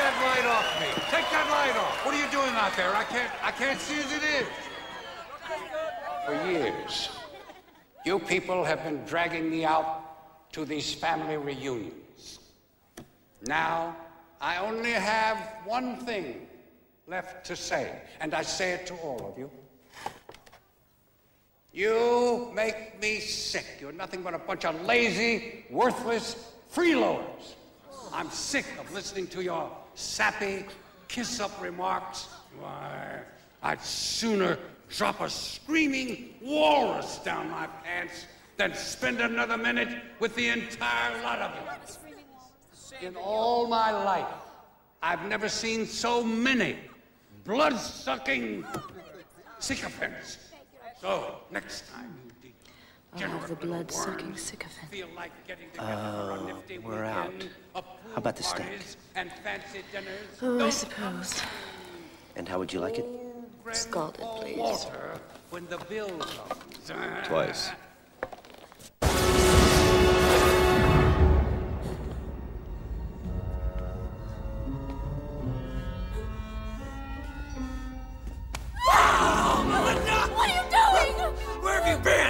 that light off me. Take that light. What are you doing out there? I can't I can't see as it is. For years, you people have been dragging me out to these family reunions. Now, I only have one thing left to say, and I say it to all of you. You make me sick. You're nothing but a bunch of lazy, worthless freeloaders. I'm sick of listening to your sappy, kiss up remarks. Why, I'd sooner drop a screaming walrus down my pants than spend another minute with the entire lot of you. In all my life, I've never seen so many blood sucking sycophants. So, next time you I'll have the blood-sucking sycophant. feel like getting Uh, we're out. How about the steak? and fancy dinners, Oh, I suppose. And how would you like it? Scalded, please. water when the bill comes. Twice. What are you doing? Where have you been?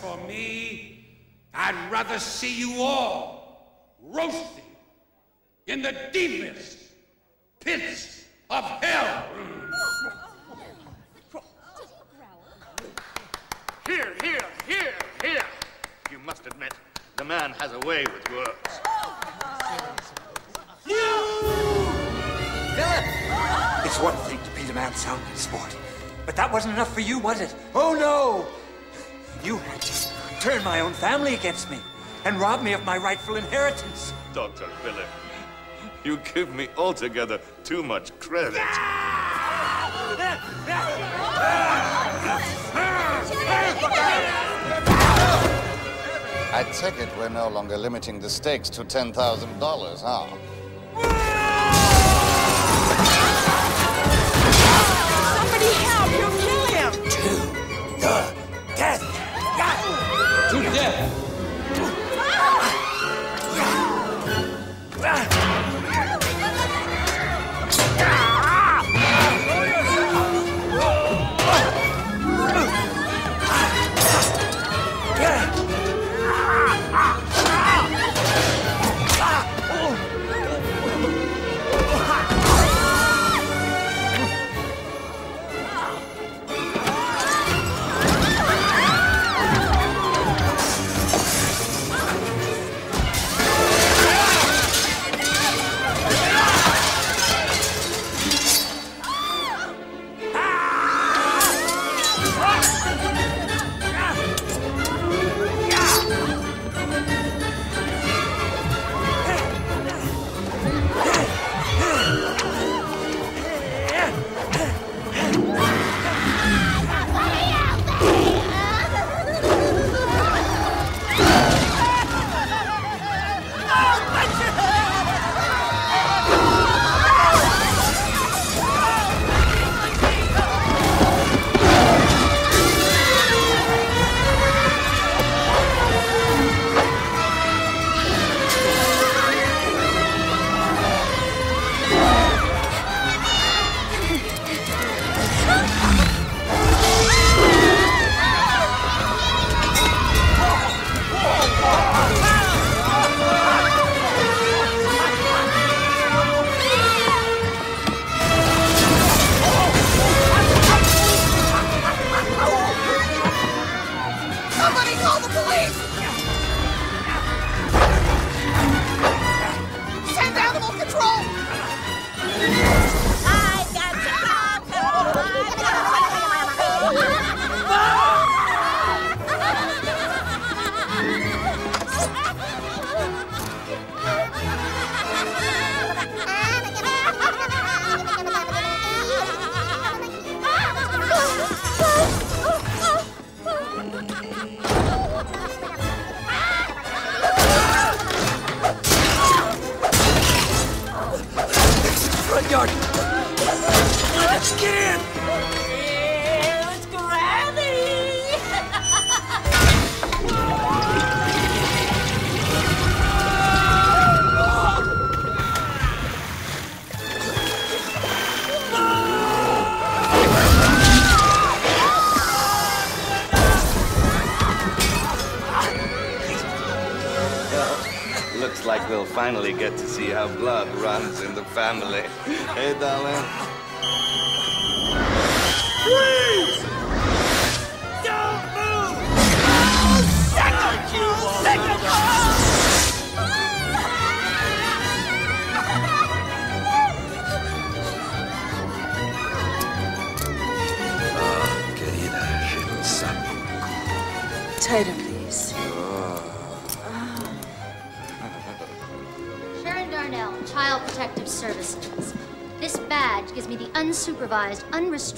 For me, I'd rather see you all roasting in the deepest pits of hell. Here, here, here, here. You must admit, the man has a way with words. It's one thing to beat a man sound in sport, but that wasn't enough for you, was it? Oh no! You had to turn my own family against me and rob me of my rightful inheritance. Dr. Philip, you give me altogether too much credit. I take it we're no longer limiting the stakes to $10,000, huh?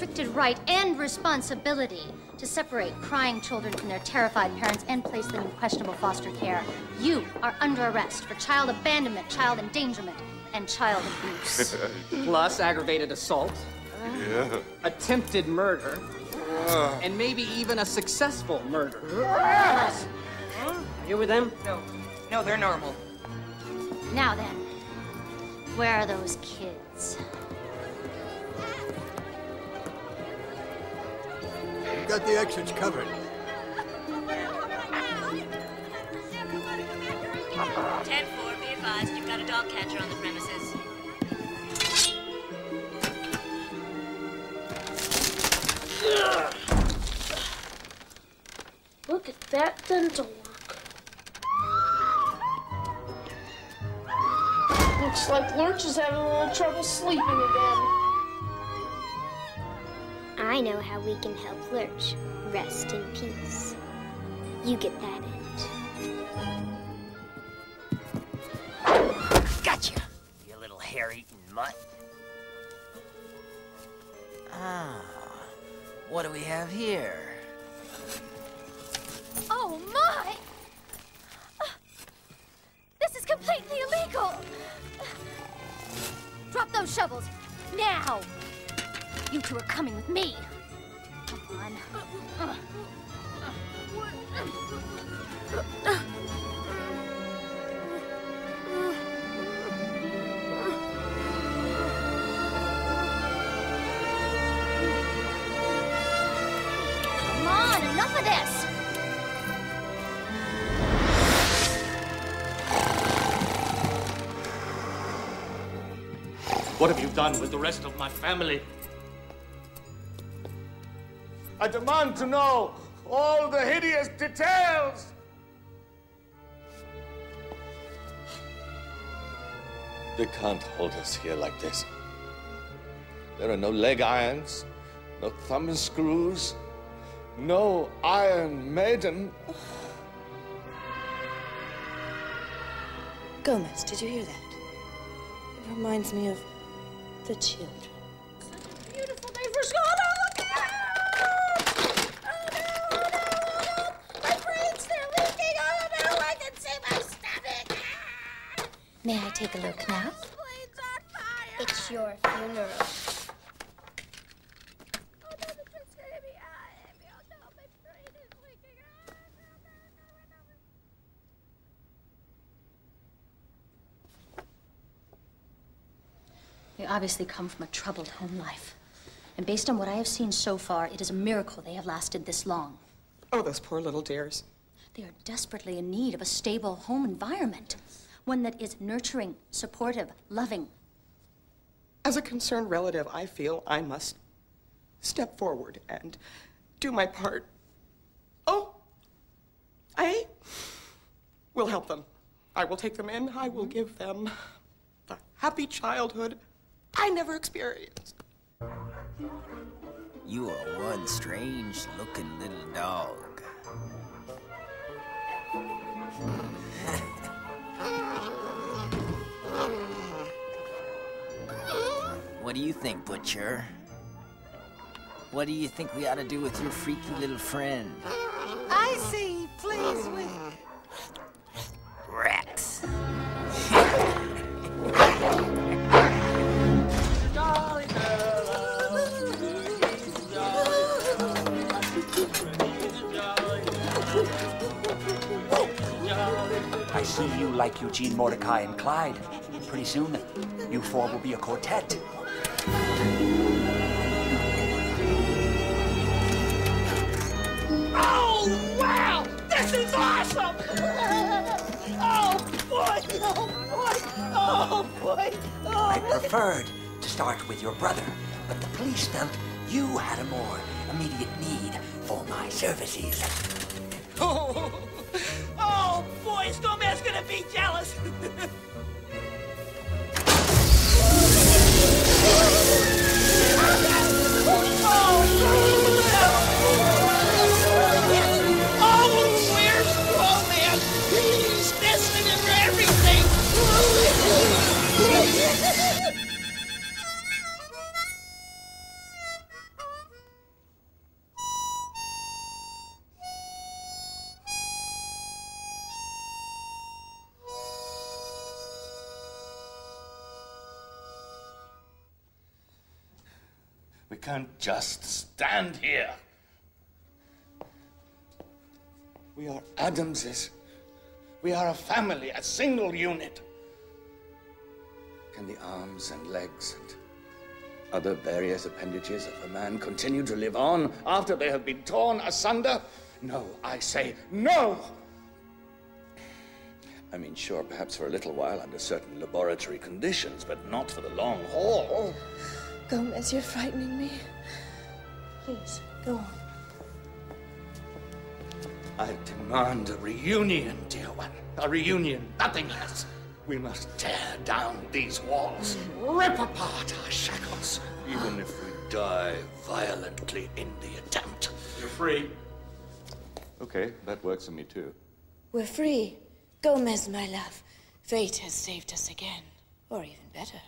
Unrestricted right and responsibility to separate crying children from their terrified parents and place them in questionable foster care. You are under arrest for child abandonment, child endangerment, and child abuse. Plus aggravated assault, Yeah. attempted murder, and maybe even a successful murder. Are you with them? No. No, they're normal. Now then, where are those kids? Got the exits covered. Ten four, be advised, you've got a dog catcher on the premises. Look at that dental work. Looks like Lurch is having a little trouble sleeping again. I know how we can help Lurch rest in peace. You get that end. Gotcha, you little hair-eating mutt. Ah, what do we have here? What have done with the rest of my family? I demand to know all the hideous details. They can't hold us here like this. There are no leg irons, no thumb screws, no Iron Maiden. Gomez, did you hear that? It reminds me of the children. Beautiful day for school. Oh, no, look out! Oh, no, oh, no, oh, no. My brains, they're leaking. Oh, no, I can see my stomach. May I take a look now? It's your funeral. Obviously come from a troubled home life. And based on what I have seen so far, it is a miracle they have lasted this long. Oh, those poor little dears. They are desperately in need of a stable home environment, one that is nurturing, supportive, loving. As a concerned relative, I feel I must step forward and do my part. Oh, I will help them. I will take them in. I will mm-hmm. give them the happy childhood I never experienced. You are one strange looking little dog. what do you think, Butcher? What do you think we ought to do with your freaky little friend? I see. Please, with Eugene, Mordecai, and Clyde. Pretty soon, you four will be a quartet. Oh, wow! This is awesome! Oh, boy! Oh, boy! Oh, boy! Oh, I preferred to start with your brother, but the police felt you had a more immediate need for my services. Oh, can't just stand here. We are Addamses. We are a family, a single unit. Can the arms and legs and other various appendages of a man continue to live on after they have been torn asunder? No, I say no! I mean, sure, perhaps for a little while under certain laboratory conditions, but not for the long haul. Gomez, you're frightening me. Please, go on. I demand a reunion, dear one. A reunion, nothing less. We must tear down these walls, rip apart our shackles, even if we die violently in the attempt. You're free. Okay, that works for me too. We're free. Gomez, my love. Fate has saved us again. Or even better.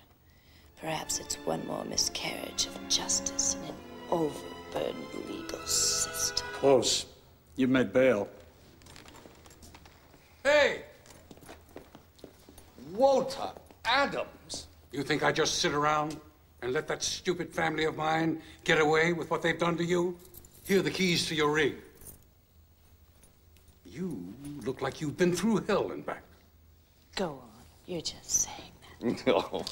Perhaps it's one more miscarriage of justice in an overburdened legal system. Close. You've made bail. Hey! Walter Adams? You think I just sit around and let that stupid family of mine get away with what they've done to you? Here are the keys to your rig. You look like you've been through hell and back. Go on. You're just saying. Oh.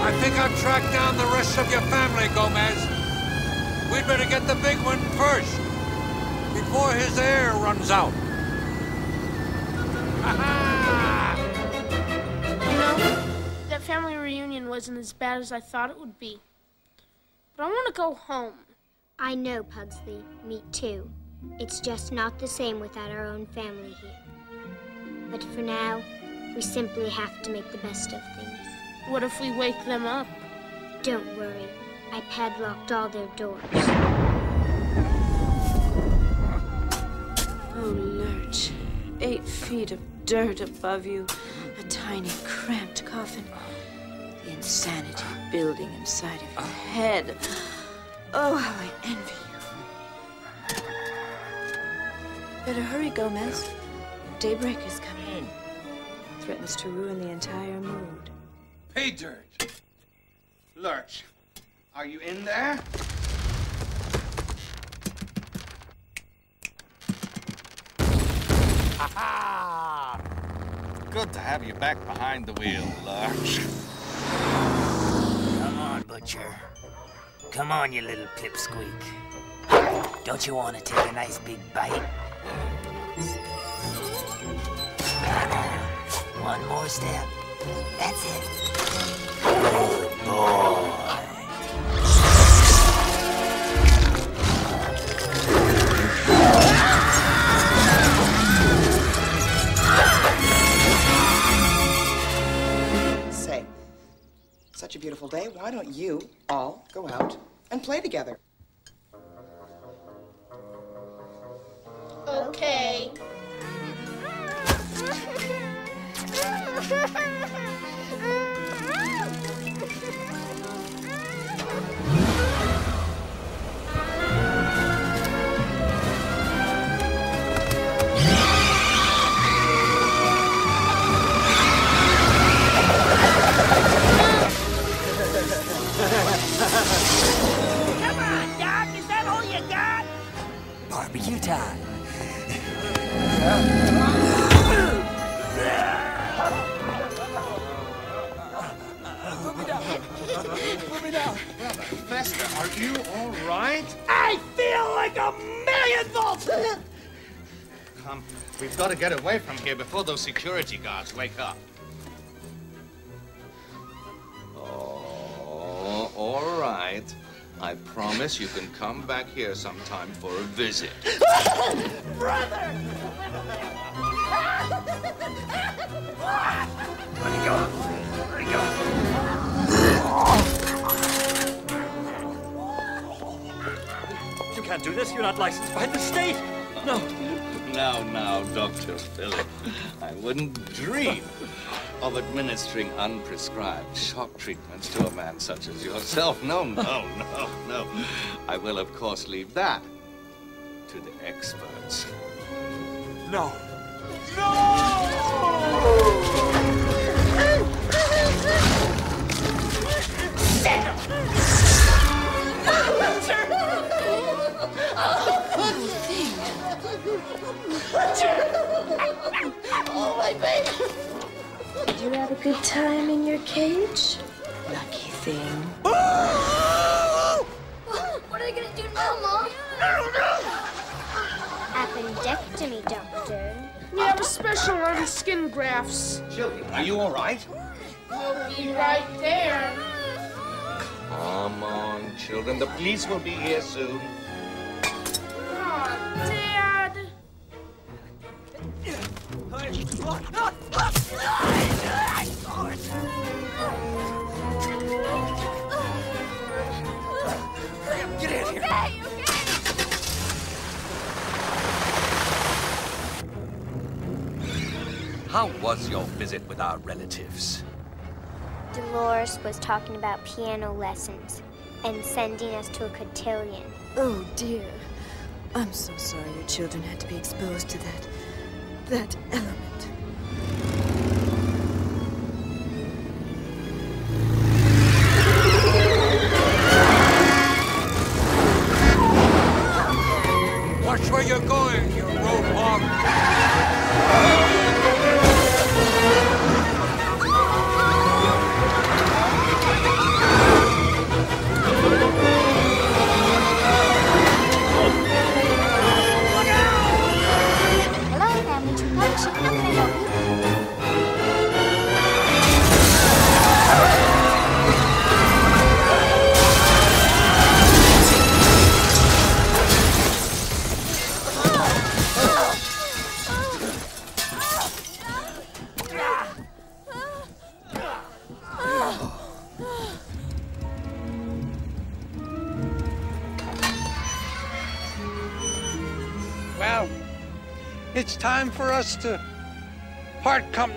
I think I've tracked down the rest of your family, Gomez. We'd better get the big one first, before his air runs out. Know, that family reunion wasn't as bad as I thought it would be. But I want to go home. I know, Pugsley. Me too. It's just not the same without our own family here. But for now, we simply have to make the best of things. What if we wake them up? Don't worry. I padlocked all their doors. Oh, Lurch. Eight feet of dirt above you. A tiny, cramped coffin. The insanity building inside of your head. Oh, how I envy you. Better hurry, Gomez. Daybreak is coming. Hmm. Threatens to ruin the entire mood. Pay dirt. Lurch, are you in there? Ha Ha Good to have you back behind the wheel, Lurch. Come on, Butcher. Come on, you little pipsqueak. Don't you want to take a nice big bite? One more step. That's it. Good boy. Such a beautiful day, why don't you all go out and play together? Okay. Barbecue time. Fester, are you all right? I feel like a million volts! Come, we've got to get away from here before those security guards wake up. Oh, all right. I promise you can come back here sometime for a visit. Brother! Where'd he go? Where'd he go? You can't do this. You're not licensed by the state. No. Now, now, Dr. Philip, I wouldn't dream of administering unprescribed shock treatments to a man such as yourself. No, no, no, no. I will, of course, leave that to the experts. No. No. Oh, my baby. Did you have a good time in your cage? Lucky thing. What are they gonna do now, Mom? I don't know. Appendectomy, Doctor. We have a special on skin grafts. Children, are you all right? We'll be right there. Come on, children. The police will be here soon. Aw, Dad. How was your visit with our relatives? Dolores was talking about piano lessons and sending us to a cotillion. Oh dear. I'm so sorry your children had to be exposed to that. That element.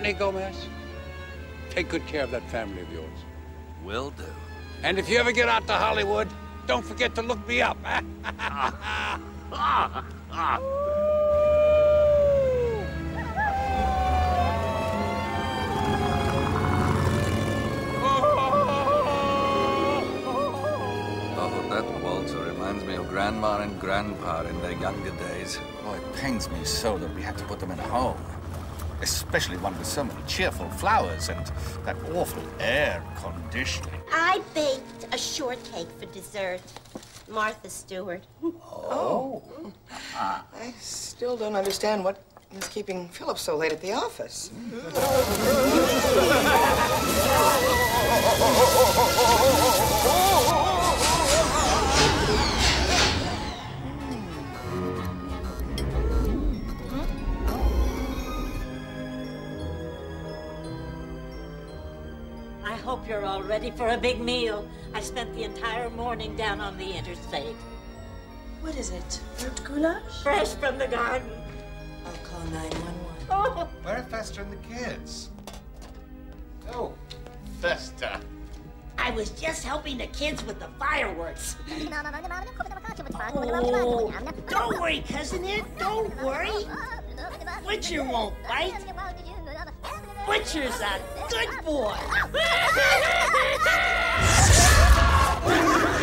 Part Gomez. Take good care of that family of yours. Will do. And if you ever get out to Hollywood, don't forget to look me up. Oh, that waltz reminds me of Grandma and Grandpa in their younger days. Oh, it pains me so that we had to put them in a home. Especially one with so many cheerful flowers and that awful air conditioning. I baked a shortcake for dessert. Martha Stewart. Oh. Ah. I still don't understand what is keeping Philip so late at the office? hope you're all ready for a big meal. I spent the entire morning down on the interstate. What is it? Fruit goulash? Fresh from the garden. I'll call 911. Oh, Where are Fester and the kids? Oh, Fester. I was just helping the kids with the fireworks. Oh, Don't worry, cousin Ed. Don't worry. Butcher won't bite. Butcher's a good boy.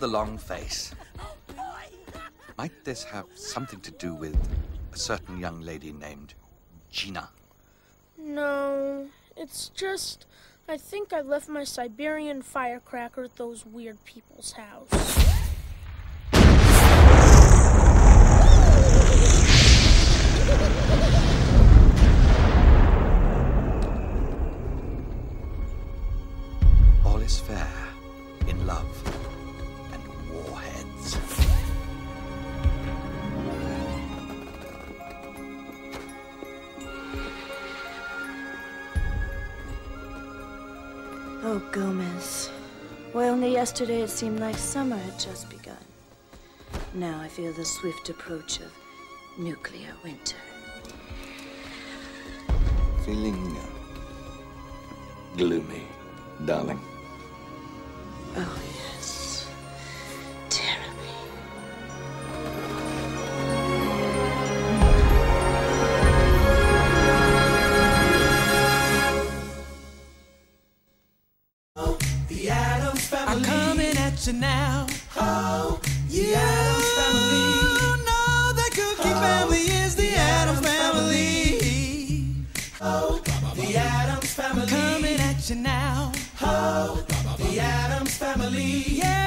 the long face? Might this have something to do with a certain young lady named Gina? No, it's just I think I left my Siberian firecracker at those weird people's house. All is fair in love Oh, Gomez. Why, only yesterday it seemed like summer had just begun. Now I feel the swift approach of nuclear winter. Feeling uh, gloomy, darling. Oh, yes. Terribly. You now. Oh, the Addams Family. know the Cookie Family is the Addams Family. Oh, the Addams Family. I'm coming at you now. Oh, oh, the Addams Family. Yeah.